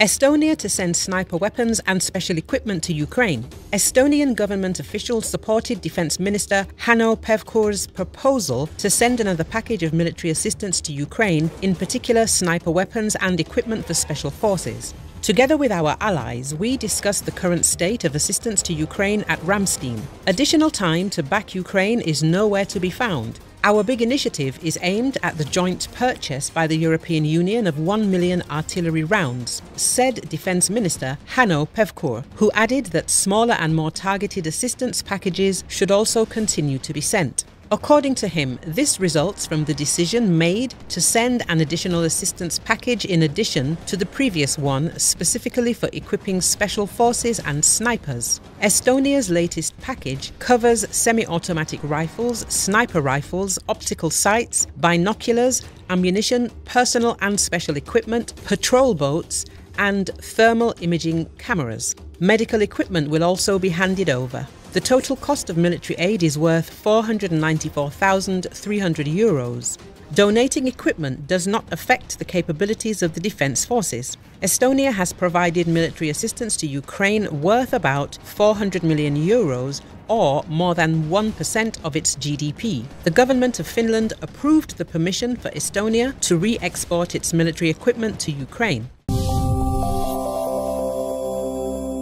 Estonia to send sniper weapons and special equipment to Ukraine. Estonian government officials supported Defense Minister Hanno Pevkur's proposal to send another package of military assistance to Ukraine, in particular sniper weapons and equipment for special forces. Together with our allies, we discussed the current state of assistance to Ukraine at Ramstein. Additional time to back Ukraine is nowhere to be found. Our big initiative is aimed at the joint purchase by the European Union of 1 million artillery rounds, said Defence Minister Hanno Pevkur, who added that smaller and more targeted assistance packages should also continue to be sent. According to him, this results from the decision made to send an additional assistance package in addition to the previous one specifically for equipping special forces and snipers. Estonia's latest package covers semi automatic rifles, sniper rifles, optical sights, binoculars, ammunition, personal and special equipment, patrol boats, and thermal imaging cameras. Medical equipment will also be handed over. The total cost of military aid is worth 494,300 euros. Donating equipment does not affect the capabilities of the defence forces. Estonia has provided military assistance to Ukraine worth about 400 million euros or more than 1% of its GDP. The government of Finland approved the permission for Estonia to re export its military equipment to Ukraine.